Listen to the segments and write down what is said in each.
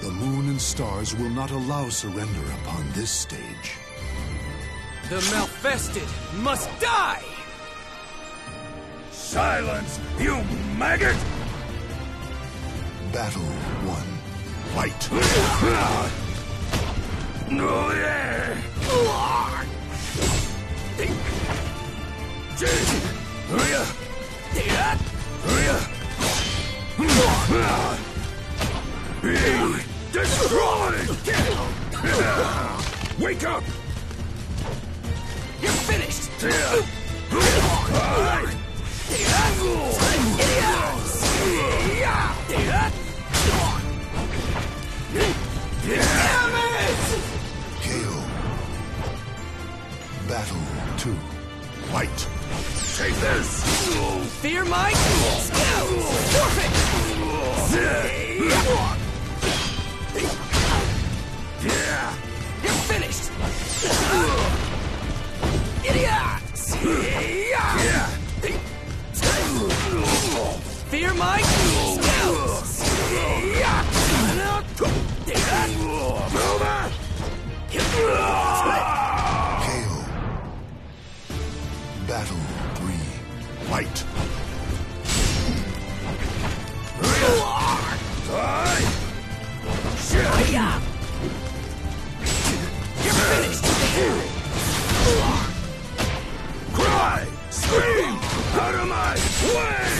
The moon and stars will not allow surrender upon this stage. The Malfested must die! Silence, you maggot! Battle one. Fight. Be destroyed! Wake up! You're finished! KO. Battle two. Fight. Take this! Fear my scouts! Forfeit! Fear my scouts! Battle three. Fight. You're finished! Cry! Scream! Out of my way!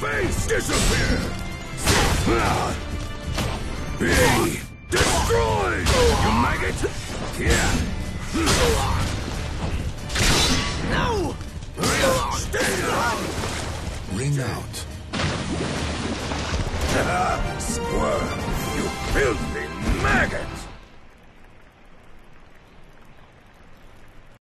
face! Disappear! Be destroyed! You maggot! Yeah! No! Ring out. Squirm! You filthy maggot!